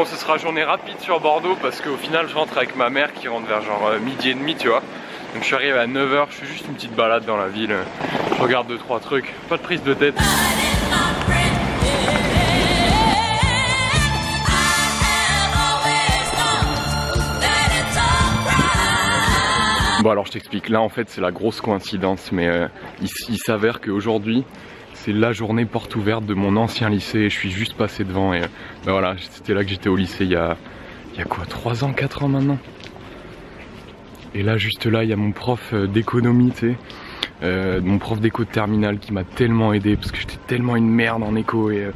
Bon, ce sera journée rapide sur Bordeaux parce qu'au final, je rentre avec ma mère qui rentre vers genre midi et demi, tu vois. Donc je suis arrivé à 9h, je fais juste une petite balade dans la ville. Je regarde 2 trois trucs, pas de prise de tête. Bon alors je t'explique, là en fait c'est la grosse coïncidence mais euh, il, s'avère qu'aujourd'hui c'est la journée porte ouverte de mon ancien lycée et je suis juste passé devant et ben voilà c'était là que j'étais au lycée il y a, il y a quoi 3 ans, 4 ans maintenant et là, juste là, il y a mon prof euh, d'économie, tu sais. Euh, mon prof d'éco de terminale qui m'a tellement aidé parce que j'étais tellement une merde en éco et, euh,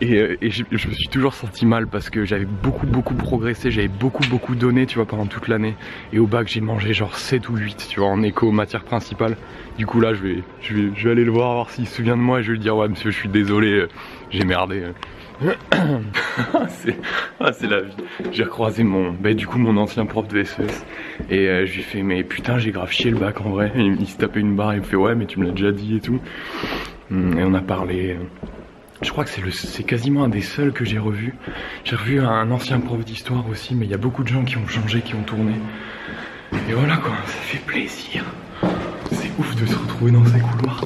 et, je, me suis toujours senti mal parce que j'avais beaucoup beaucoup progressé, j'avais beaucoup beaucoup donné tu vois pendant toute l'année et au bac j'ai mangé genre 7 ou 8 tu vois en éco matière principale. Du coup là je vais, je vais, je vais aller le voir voir s'il se souvient de moi et je vais lui dire ouais monsieur je suis désolé j'ai merdé. Ah, c'est la vie. J'ai recroisé mon, bah, du coup mon ancien prof de SES e et euh, je lui fais mais putain j'ai grave chié le bac en vrai. il, se tapait une barre, il me fait ouais mais tu me l'as déjà dit et tout. Hum, et on a parlé. Je crois que c'est c'est quasiment un des seuls que j'ai revu. J'ai revu un ancien prof d'histoire aussi, mais il y a beaucoup de gens qui ont changé, qui ont tourné. Et voilà quoi, ça fait plaisir. C'est ouf de se retrouver dans ces couloirs.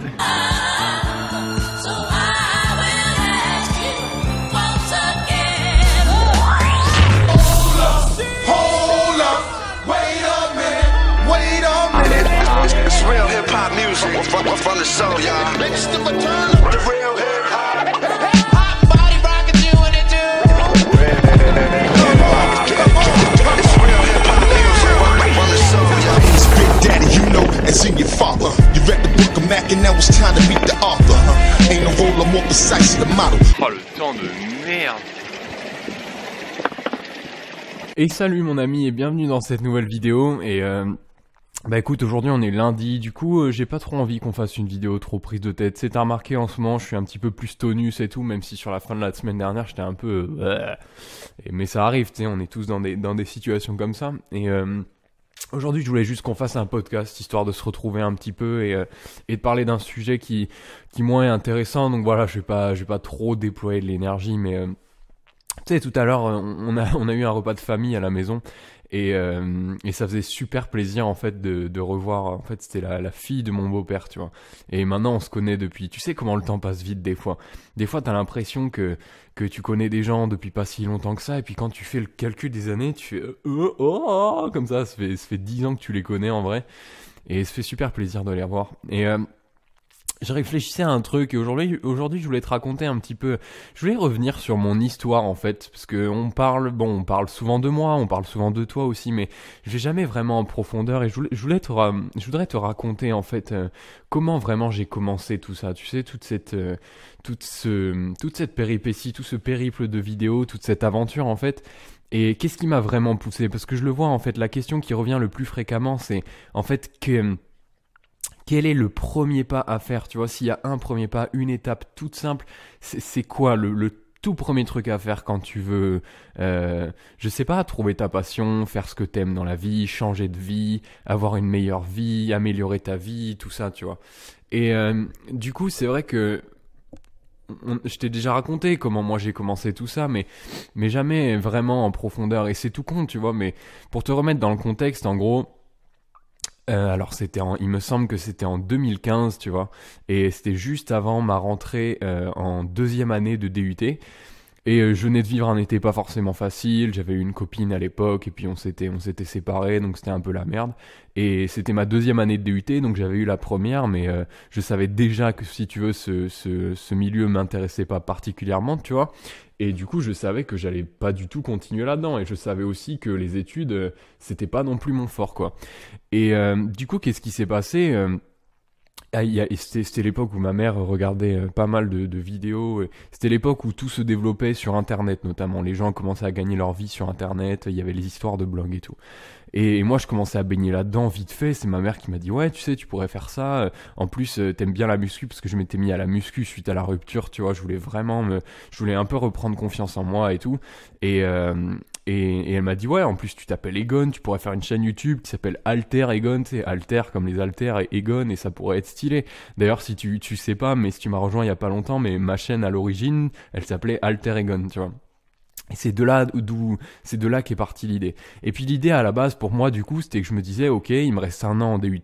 Oh le temps de merde. Et salut mon ami et bienvenue dans cette nouvelle vidéo. Et euh, bah écoute, aujourd'hui on est lundi, du coup euh, j'ai pas trop envie qu'on fasse une vidéo trop prise de tête. C'est remarqué en ce moment, je suis un petit peu plus tonus et tout, même si sur la fin de la semaine dernière j'étais un peu... Euh, mais ça arrive, tu sais, on est tous dans des, dans des situations comme ça. Et euh, aujourd'hui je voulais juste qu'on fasse un podcast, histoire de se retrouver un petit peu et, et de parler d'un sujet qui, qui moi est intéressant. Donc voilà, je vais pas, vais pas trop déployer de l'énergie, mais... Tu sais, tout à l'heure, on a, on a eu un repas de famille à la maison et, euh, et ça faisait super plaisir en fait de, de revoir. En fait, c'était la, la, fille de mon beau-père, tu vois. Et maintenant, on se connaît depuis. Tu sais comment le temps passe vite des fois. Des fois, t'as l'impression que que tu connais des gens depuis pas si longtemps que ça. Et puis quand tu fais le calcul des années, tu fais oh, oh, comme ça. Ça fait ça fait dix ans que tu les connais en vrai. Et ça fait super plaisir de les revoir. Et euh, je réfléchissais à un truc et aujourd'hui, aujourd'hui, je voulais te raconter un petit peu. Je voulais revenir sur mon histoire en fait, parce que on parle, bon, on parle souvent de moi, on parle souvent de toi aussi, mais je vais jamais vraiment en profondeur et je voulais, te, voudrais te raconter en fait euh, comment vraiment j'ai commencé tout ça. Tu sais, toute cette, euh, toute ce, toute cette péripétie, tout ce périple de vidéos, toute cette aventure en fait. Et qu'est-ce qui m'a vraiment poussé? Parce que je le vois en fait, la question qui revient le plus fréquemment, c'est en fait que quel est le premier pas à faire Tu vois, s'il y a un premier pas, une étape toute simple, c'est quoi le, tout premier truc à faire quand tu veux, euh, je sais pas, trouver ta passion, faire ce que t'aimes dans la vie, changer de vie, avoir une meilleure vie, améliorer ta vie, tout ça, tu vois. Et euh, du coup, c'est vrai que je t'ai déjà raconté comment moi j'ai commencé tout ça, mais, mais jamais vraiment en profondeur. Et c'est tout con, tu vois. Mais pour te remettre dans le contexte, en gros, euh, alors c'était en, il me semble que c'était en 2015, tu vois, et c'était juste avant ma rentrée euh, en deuxième année de DUT. Et euh, je venais de vivre un été pas forcément facile, j'avais eu une copine à l'époque et puis on s'était on s'était séparés donc c'était un peu la merde. Et c'était ma deuxième année de DUT donc j'avais eu la première mais je savais déjà que si tu veux ce, ce, milieu m'intéressait pas particulièrement, tu vois. Et du coup, je savais que j'allais pas du tout continuer là-dedans. Et je savais aussi que les études, euh, c'était pas non plus mon fort, quoi. Et euh, du coup, qu'est-ce qui s'est passé euh, ah, c'était l'époque où ma mère regardait pas mal de, de vidéos. C'était l'époque où tout se développait sur Internet, notamment. Les gens commençaient à gagner leur vie sur Internet. Il y avait les histoires de blogs et tout. Et, moi, je commençais à baigner là-dedans vite fait. C'est ma mère qui m'a dit ouais, tu sais, tu pourrais faire ça. En plus, euh, t'aimes bien la muscu parce que je m'étais mis à la muscu suite à la rupture. Tu vois, je voulais vraiment me, je voulais un peu reprendre confiance en moi et tout. Et euh, et, elle m'a dit ouais, en plus tu t'appelles Egon, tu pourrais faire une chaîne YouTube qui s'appelle Alter Egon, c'est Alter comme les haltères et Egon et ça pourrait être stylé. D'ailleurs, si tu tu sais pas, mais si tu m'as rejoint il y a pas longtemps, mais ma chaîne à l'origine, elle s'appelait Alter Egon, tu vois. Et c'est de là d'où c'est de là qu'est partie l'idée. Et puis l'idée à la base pour moi du coup c'était que je me disais ok il me reste un an en DUT,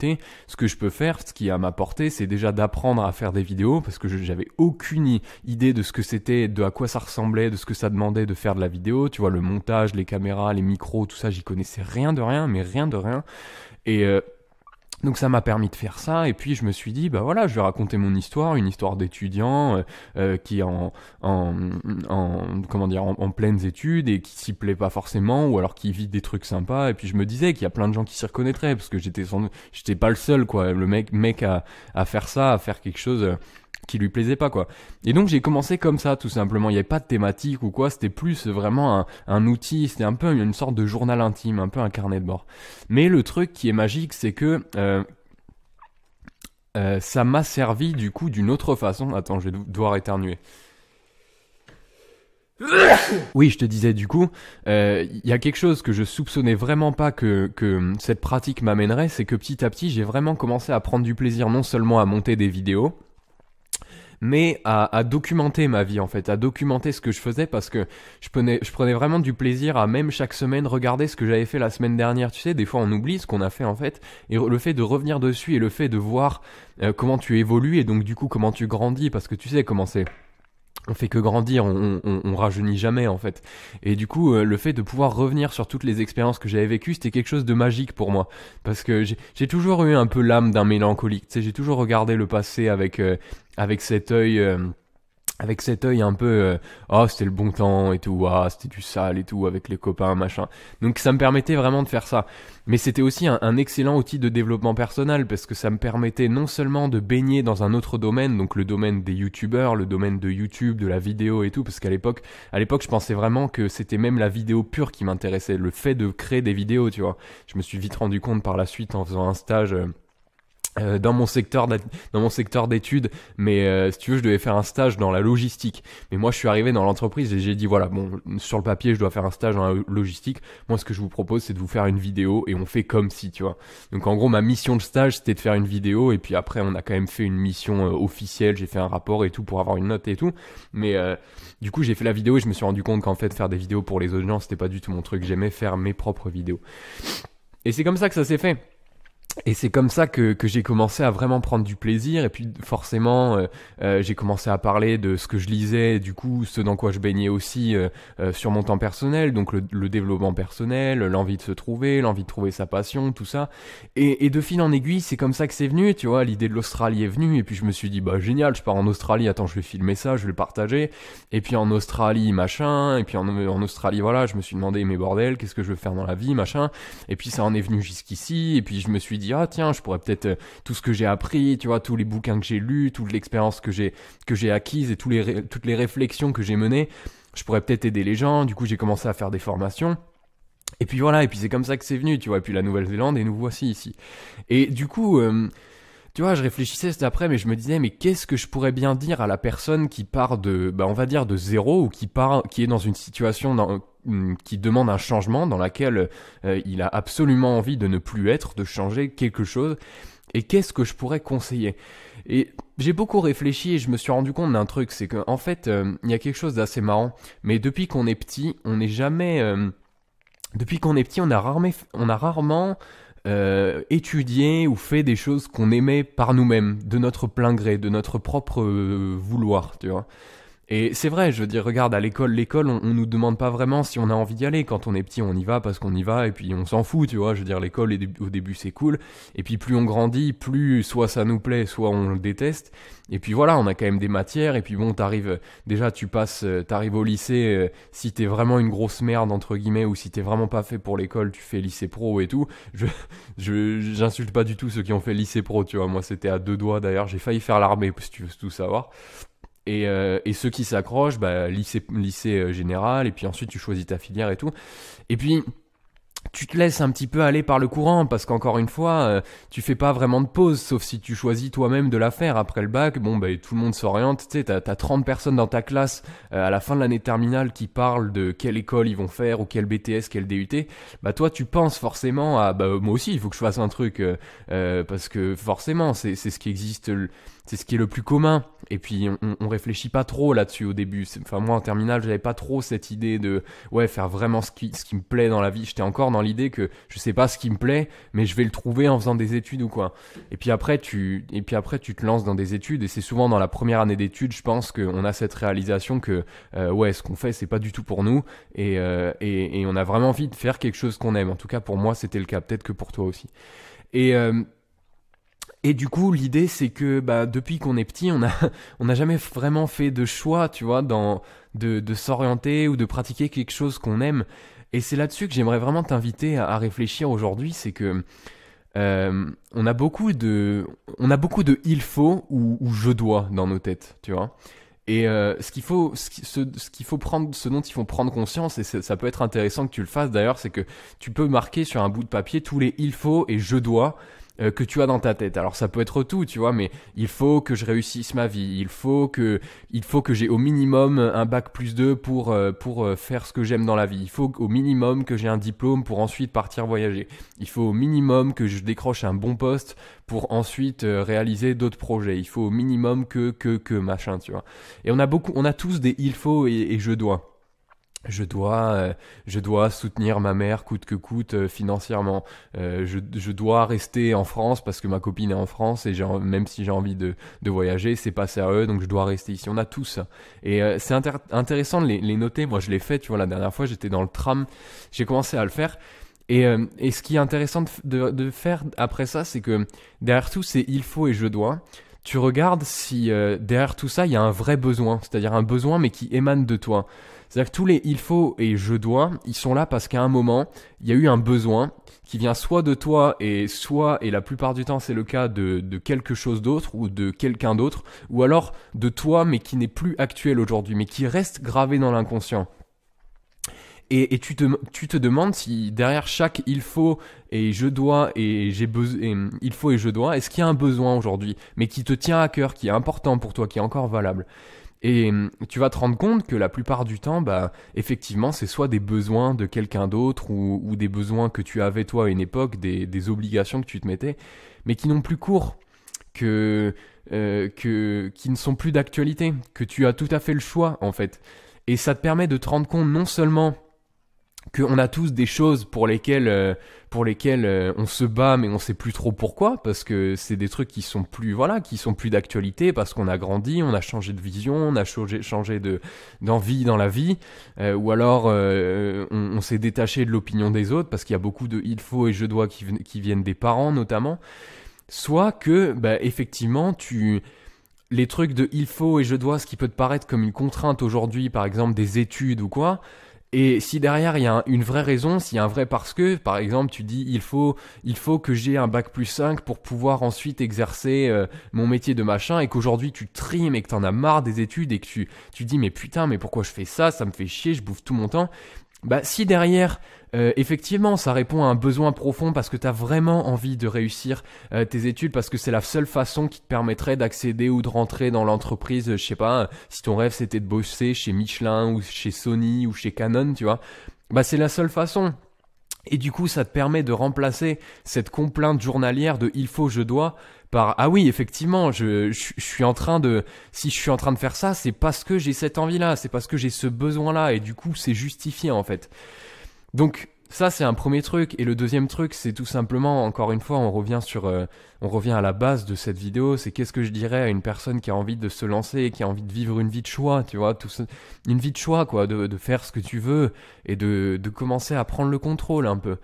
ce que je peux faire, ce qui a m'apporté c'est déjà d'apprendre à faire des vidéos parce que j'avais aucune idée de ce que c'était, de à quoi ça ressemblait, de ce que ça demandait de faire de la vidéo. Tu vois le montage, les caméras, les micros, tout ça j'y connaissais rien de rien, mais rien de rien. Et euh, donc ça m'a permis de faire ça et puis je me suis dit bah voilà je vais raconter mon histoire une histoire d'étudiant euh, euh, qui est en, en, en comment dire en, pleines études et qui s'y plaît pas forcément ou alors qui vit des trucs sympas et puis je me disais qu'il y a plein de gens qui s'y reconnaîtraient parce que j'étais j'étais pas le seul quoi. Le mec mec à, à faire ça à faire quelque chose qui lui plaisait pas quoi. Et donc j'ai commencé comme ça tout simplement, il n'y avait pas de thématique ou quoi, c'était plus vraiment un, un outil, c'était un peu une sorte de journal intime, un peu un carnet de bord. Mais le truc qui est magique c'est que euh, euh, ça m'a servi du coup d'une autre façon. Attends, je vais devoir éternuer. Oui, je te disais du coup, euh, il y a quelque chose que je soupçonnais vraiment pas que, que cette pratique m'amènerait, c'est que petit à petit j'ai vraiment commencé à prendre du plaisir non seulement à monter des vidéos, mais à, documenter ma vie en fait, à documenter ce que je faisais parce que je prenais, vraiment du plaisir à même chaque semaine regarder ce que j'avais fait la semaine dernière. Tu sais, des fois on oublie ce qu'on a fait en fait, et le fait de revenir dessus et le fait de voir euh, comment tu évolues et donc du coup comment tu grandis parce que tu sais comment c'est on fait que grandir, on, on, rajeunit jamais en fait. Et du coup, euh, le fait de pouvoir revenir sur toutes les expériences que j'avais vécues, c'était quelque chose de magique pour moi. Parce que j'ai toujours eu un peu l'âme d'un mélancolique. Tu sais, j'ai toujours regardé le passé avec, euh, avec cet œil... Euh, avec cet œil un peu euh, oh c'était le bon temps et tout ah c'était du sale et tout avec les copains machin. Donc ça me permettait vraiment de faire ça. Mais c'était aussi un, excellent outil de développement personnel parce que ça me permettait non seulement de baigner dans un autre domaine donc le domaine des youtubeurs le domaine de YouTube de la vidéo et tout parce qu'à l'époque à l'époque je pensais vraiment que c'était même la vidéo pure qui m'intéressait le fait de créer des vidéos tu vois. Je me suis vite rendu compte par la suite en faisant un stage euh, euh, dans mon secteur dans mon secteur d'études mais euh, si tu veux je devais faire un stage dans la logistique. Mais moi je suis arrivé dans l'entreprise et j'ai dit voilà bon sur le papier je dois faire un stage dans la logistique. Moi ce que je vous propose c'est de vous faire une vidéo et on fait comme si tu vois. Donc en gros ma mission de stage c'était de faire une vidéo et puis après on a quand même fait une mission euh, officielle. J'ai fait un rapport et tout pour avoir une note et tout. Mais du coup j'ai fait la vidéo et je me suis rendu compte qu'en fait faire des vidéos pour les autres gens c'était pas du tout mon truc. J'aimais faire mes propres vidéos. Et c'est comme ça que ça s'est fait et c'est comme ça que, que j'ai commencé à vraiment prendre du plaisir. Et puis forcément euh, euh, j'ai commencé à parler de ce que je lisais du coup ce dans quoi je baignais aussi euh, sur mon temps personnel. Donc le, développement personnel l'envie de se trouver l'envie de trouver sa passion tout ça. Et, et de fil en aiguille c'est comme ça que c'est venu tu vois. L'idée de l'Australie est venue. Et puis je me suis dit bah génial je pars en Australie. Attends je vais filmer ça je vais le partager. Et puis en Australie machin. Et puis en, en Australie voilà je me suis demandé mais bordel qu'est-ce que je veux faire dans la vie machin. Et puis ça en est venu jusqu'ici. Et puis je me suis dit ah tiens je pourrais peut-être euh, tout ce que j'ai appris tu vois tous les bouquins que j'ai lus toute l'expérience que j'ai acquise et toutes les réflexions que j'ai menées je pourrais peut-être aider les gens. Du coup j'ai commencé à faire des formations. Et puis voilà et puis c'est comme ça que c'est venu tu vois. Et puis la Nouvelle-Zélande et nous voici ici. Et du coup euh, tu vois, je réfléchissais cet après, mais je me disais, mais qu'est-ce que je pourrais bien dire à la personne qui part de, bah, on va dire de zéro ou qui part, qui est dans une situation dans, qui demande un changement dans laquelle euh, il a absolument envie de ne plus être, de changer quelque chose. Et qu'est-ce que je pourrais conseiller? Et j'ai beaucoup réfléchi et je me suis rendu compte d'un truc, c'est qu'en fait, euh, il y a quelque chose d'assez marrant. Mais depuis qu'on est petit, on n'est jamais, euh, depuis qu'on est petit, on a rarement, étudié ou fait des choses qu'on aimait par nous-mêmes, de notre plein gré, de notre propre vouloir, tu vois. Et c'est vrai, je veux dire, regarde, à l'école, l'école, on, nous demande pas vraiment si on a envie d'y aller. Quand on est petit, on y va parce qu'on y va, et puis on s'en fout, tu vois. Je veux dire, l'école, au début, c'est cool. Et puis plus on grandit, plus soit ça nous plaît, soit on le déteste. Et puis voilà, on a quand même des matières, et puis bon, t'arrives, déjà, tu passes, euh, t'arrives au lycée, euh, si t'es vraiment une grosse merde, entre guillemets, ou si t'es vraiment pas fait pour l'école, tu fais lycée pro et tout. Je, j'insulte pas du tout ceux qui ont fait lycée pro, tu vois. Moi, c'était à deux doigts, d'ailleurs. J'ai failli faire l'armée, si tu veux tout savoir. Et, euh, et, ceux qui s'accrochent, bah, lycée, euh, général, et puis ensuite tu choisis ta filière et tout. Et puis, tu te laisses un petit peu aller par le courant parce qu'encore une fois, euh, tu fais pas vraiment de pause sauf si tu choisis toi-même de la faire après le bac. Bon, bah, tout le monde s'oriente. Tu sais, t'as, as 30 personnes dans ta classe euh, à la fin de l'année terminale qui parlent de quelle école ils vont faire ou quel BTS, quel DUT. Bah, toi, tu penses forcément à, bah, moi aussi, il faut que je fasse un truc parce que forcément, c'est ce qui existe c'est ce qui est le plus commun. Et puis on, on réfléchit pas trop là-dessus au début. Enfin moi en terminale j'avais pas trop cette idée de ouais faire vraiment ce qui, ce qui me plaît dans la vie. J'étais encore dans l'idée que je sais pas ce qui me plaît, mais je vais le trouver en faisant des études ou quoi. Et puis après tu et puis après tu te lances dans des études et c'est souvent dans la première année d'études je pense qu'on a cette réalisation que euh, ouais ce qu'on fait c'est pas du tout pour nous et, euh, et, et on a vraiment envie de faire quelque chose qu'on aime. En tout cas pour moi c'était le cas. Peut-être que pour toi aussi. Et euh, et du coup, l'idée, c'est que bah, depuis qu'on est petit, on a, on n'a jamais vraiment fait de choix, tu vois, dans, de, de s'orienter ou de pratiquer quelque chose qu'on aime. Et c'est là-dessus que j'aimerais vraiment t'inviter à, réfléchir aujourd'hui, c'est que euh, on a beaucoup de, on a beaucoup de il faut ou, ou je dois dans nos têtes, tu vois. Et euh, ce qu'il faut, ce, ce qu'il faut prendre, ce dont il faut prendre conscience, et ça peut être intéressant que tu le fasses d'ailleurs, c'est que tu peux marquer sur un bout de papier tous les il faut et je dois euh, que tu as dans ta tête. Alors ça peut être tout, tu vois, mais il faut que je réussisse ma vie, il faut que il faut que j'ai au minimum un bac plus 2 pour euh, pour euh, faire ce que j'aime dans la vie. Il faut au minimum que j'ai un diplôme pour ensuite partir voyager. Il faut au minimum que je décroche un bon poste pour ensuite réaliser d'autres projets. Il faut au minimum que que que machin, tu vois. Et on a beaucoup on a tous des il faut et je dois je dois, euh, je dois soutenir ma mère coûte que coûte euh, financièrement. Euh, je, je, dois rester en France parce que ma copine est en France et même si j'ai envie de, de voyager, c'est pas sérieux donc je dois rester ici. On a tout ça. Et c'est intéressant de les, les, noter. Moi, je l'ai fait. Tu vois, la dernière fois, j'étais dans le tram, j'ai commencé à le faire. Et, et ce qui est intéressant de, de, faire après ça, c'est que derrière tout, c'est il faut et je dois tu regardes si derrière tout ça, il y a un vrai besoin, c'est-à-dire un besoin mais qui émane de toi. C'est-à-dire que tous les il faut et je dois, ils sont là parce qu'à un moment, il y a eu un besoin qui vient soit de toi et soit, et la plupart du temps c'est le cas de, quelque chose d'autre ou de quelqu'un d'autre, ou alors de toi mais qui n'est plus actuel aujourd'hui, mais qui reste gravé dans l'inconscient. Et, tu, te, tu te demandes si derrière chaque il faut et je dois et j'ai besoin, il faut et je dois, est-ce qu'il y a un besoin aujourd'hui, mais qui te tient à cœur, qui est important pour toi, qui est encore valable? Et hum, tu vas te rendre compte que la plupart du temps, bah, effectivement, c'est soit des besoins de quelqu'un d'autre ou, des besoins que tu avais toi à une époque, des, des obligations que tu te mettais, mais qui n'ont plus cours, que, euh, que, qui ne sont plus d'actualité, que tu as tout à fait le choix en fait. Et ça te permet de te rendre compte non seulement qu'on a tous des choses pour lesquelles euh, pour lesquelles euh, on se bat mais on sait plus trop pourquoi parce que c'est des trucs qui sont plus voilà qui sont plus d'actualité parce qu'on a grandi on a changé de vision on a changé, changé de d'envie dans la vie euh, ou alors on, s'est détaché de l'opinion des autres parce qu'il y a beaucoup de il faut et je dois qui, qui viennent des parents notamment. Soit que bah, effectivement tu les trucs de il faut et je dois ce qui peut te paraître comme une contrainte aujourd'hui par exemple des études ou quoi et si derrière il y a une vraie raison, s'il y a un vrai parce que, par exemple, tu dis il faut il faut que j'ai un bac plus 5 pour pouvoir ensuite exercer euh, mon métier de machin et qu'aujourd'hui tu trimes et que t'en as marre des études et que tu tu dis mais putain mais pourquoi je fais ça, ça me fait chier, je bouffe tout mon temps. Bah si derrière euh, effectivement, ça répond à un besoin profond parce que tu as vraiment envie de réussir euh, tes études parce que c'est la seule façon qui te permettrait d'accéder ou de rentrer dans l'entreprise, je sais pas, si ton rêve c'était de bosser chez Michelin ou chez Sony ou chez Canon, tu vois. Bah c'est la seule façon. Et du coup, ça te permet de remplacer cette complainte journalière de il faut, je dois par ah oui, effectivement, je, je, suis en train de si je suis en train de faire ça, c'est parce que j'ai cette envie-là, c'est parce que j'ai ce besoin-là et du coup, c'est justifié en fait. Donc ça c'est un premier truc. Et le deuxième truc c'est tout simplement encore une fois on revient sur euh, on revient à la base de cette vidéo. C'est qu'est-ce que je dirais à une personne qui a envie de se lancer qui a envie de vivre une vie de choix tu vois tout une vie de choix quoi de, de faire ce que tu veux et de, de commencer à prendre le contrôle un peu.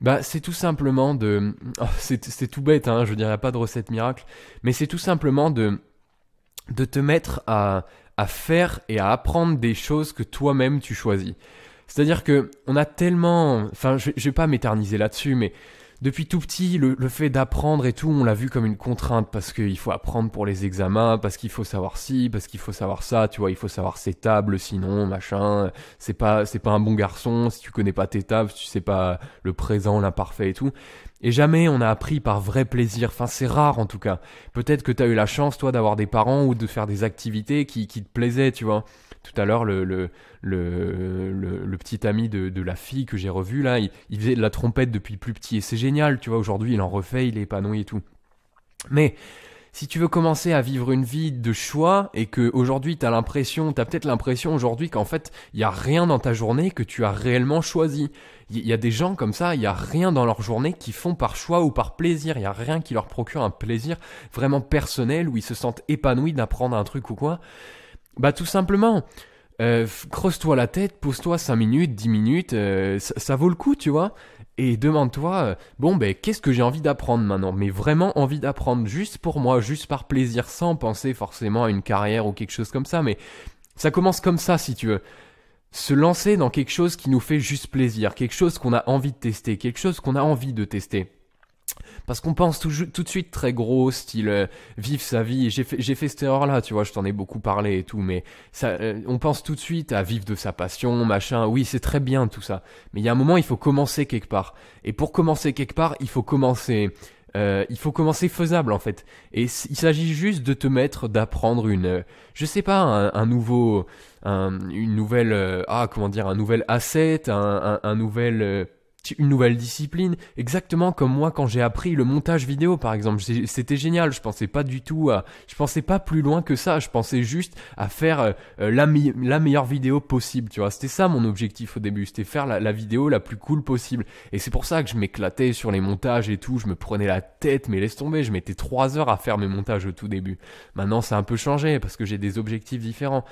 Bah c'est tout simplement de oh, c'est tout bête hein je dirais pas de recette miracle mais c'est tout simplement de de te mettre à à faire et à apprendre des choses que toi-même tu choisis c'est-à-dire que on a tellement, enfin, je, je vais pas m'éterniser là-dessus, mais depuis tout petit, le, fait d'apprendre et tout, on l'a vu comme une contrainte parce qu'il faut apprendre pour les examens, parce qu'il faut savoir ci, parce qu'il faut savoir ça, tu vois, il faut savoir ses tables, sinon, machin, c'est pas, c'est pas un bon garçon si tu connais pas tes tables, si tu sais pas le présent, l'imparfait et tout. Et jamais on a appris par vrai plaisir. Enfin, c'est rare en tout cas. Peut-être que tu as eu la chance, toi, d'avoir des parents ou de faire des activités qui, qui te plaisaient, tu vois. Tout à l'heure, le, petit ami de, la fille que j'ai revu, là, il, il, faisait de la trompette depuis plus petit. Et c'est génial, tu vois. Aujourd'hui, il en refait, il est épanoui et tout. Mais si tu veux commencer à vivre une vie de choix et que aujourd'hui tu as l'impression, tu as peut-être l'impression aujourd'hui qu'en fait, il y a rien dans ta journée que tu as réellement choisi. Il y a des gens comme ça, il y a rien dans leur journée qui font par choix ou par plaisir, il y a rien qui leur procure un plaisir vraiment personnel où ils se sentent épanouis d'apprendre un truc ou quoi. Bah tout simplement, euh, creuse-toi la tête, pose-toi 5 minutes, 10 minutes, euh, ça, vaut le coup, tu vois. Et demande-toi, euh, bon ben qu'est-ce que j'ai envie d'apprendre maintenant? Mais vraiment envie d'apprendre juste pour moi, juste par plaisir, sans penser forcément à une carrière ou quelque chose comme ça. Mais ça commence comme ça si tu veux. Se lancer dans quelque chose qui nous fait juste plaisir, quelque chose qu'on a envie de tester, quelque chose qu'on a envie de tester. Parce qu'on pense tout, de suite très gros, style euh, vivre sa vie. J'ai fait, fait cette erreur-là, tu vois, je t'en ai beaucoup parlé et tout, mais ça, euh, on pense tout de suite à vivre de sa passion, machin. Oui, c'est très bien tout ça. Mais il y a un moment, il faut commencer quelque part. Et pour commencer quelque part, il faut commencer. Euh, il faut commencer faisable en fait. Et il s'agit juste de te mettre, d'apprendre une, je sais pas, un, nouveau, une nouvelle, ah comment dire, un nouvel asset, un, un, un nouvel une nouvelle discipline, exactement comme moi quand j'ai appris le montage vidéo par exemple. C'était génial, je pensais pas du tout à, je pensais pas plus loin que ça, je pensais juste à faire euh, la, la, meilleure vidéo possible, tu vois. C'était ça mon objectif au début, c'était faire la, la, vidéo la plus cool possible. Et c'est pour ça que je m'éclatais sur les montages et tout, je me prenais la tête, mais laisse tomber, je mettais trois heures à faire mes montages au tout début. Maintenant ça a un peu changé parce que j'ai des objectifs différents.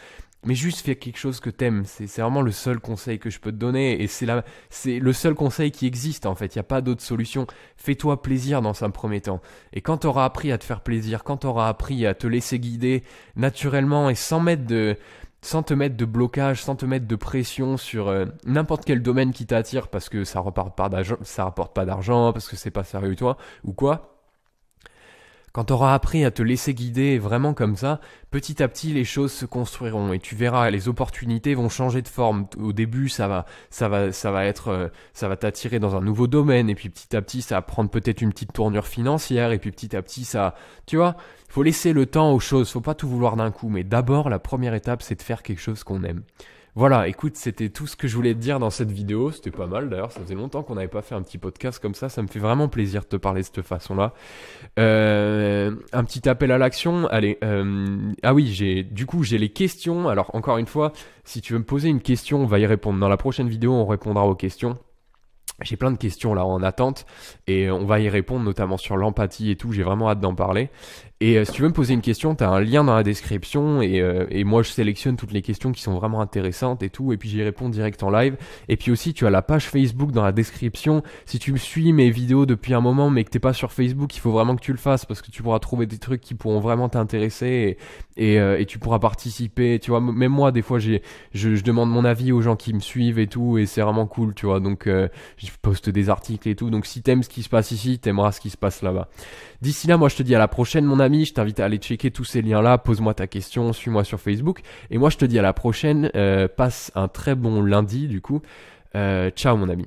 Mais juste fais quelque chose que t'aimes. C'est, vraiment le seul conseil que je peux te donner. Et c'est, c'est le seul conseil qui existe en fait. Il n'y a pas d'autre solution. Fais-toi plaisir dans un premier temps. Et quand tu auras appris à te faire plaisir, quand tu auras appris à te laisser guider naturellement et sans mettre de, sans te mettre de blocage, sans te mettre de pression sur euh, n'importe quel domaine qui t'attire parce que ça ça rapporte pas d'argent, parce que c'est pas sérieux toi, ou quoi, quand tu auras appris à te laisser guider vraiment comme ça, petit à petit les choses se construiront et tu verras les opportunités vont changer de forme. Au début, ça va ça va ça va être euh, ça va t'attirer dans un nouveau domaine et puis petit à petit ça va prendre peut-être une petite tournure financière et puis petit à petit ça tu vois, faut laisser le temps aux choses, faut pas tout vouloir d'un coup mais d'abord la première étape c'est de faire quelque chose qu'on aime. Voilà, écoute, c'était tout ce que je voulais te dire dans cette vidéo. C'était pas mal d'ailleurs, ça faisait longtemps qu'on n'avait pas fait un petit podcast comme ça. Ça me fait vraiment plaisir de te parler de cette façon-là. Euh, un petit appel à l'action. Allez, euh, ah oui, j'ai du coup j'ai les questions. Alors encore une fois, si tu veux me poser une question, on va y répondre. Dans la prochaine vidéo, on répondra aux questions. J'ai plein de questions là en attente et on va y répondre notamment sur l'empathie et tout. J'ai vraiment hâte d'en parler. Et euh, si tu veux me poser une question, tu as un lien dans la description et, euh, et, moi je sélectionne toutes les questions qui sont vraiment intéressantes et tout et puis j'y réponds direct en live. Et puis aussi tu as la page Facebook dans la description. Si tu me suis mes vidéos depuis un moment mais que t'es pas sur Facebook, il faut vraiment que tu le fasses parce que tu pourras trouver des trucs qui pourront vraiment t'intéresser et, et, euh, tu pourras participer. Tu vois, même moi des fois j'ai je, je, demande mon avis aux gens qui me suivent et tout et c'est vraiment cool, tu vois. Donc je poste des articles et tout. Donc si t'aimes ce qui se passe ici, t'aimeras ce qui se passe là-bas. D'ici là, moi je te dis à la prochaine mon ami, je t'invite à aller checker tous ces liens-là, pose-moi ta question, suis-moi sur Facebook, et moi je te dis à la prochaine, euh, passe un très bon lundi du coup, euh, ciao mon ami.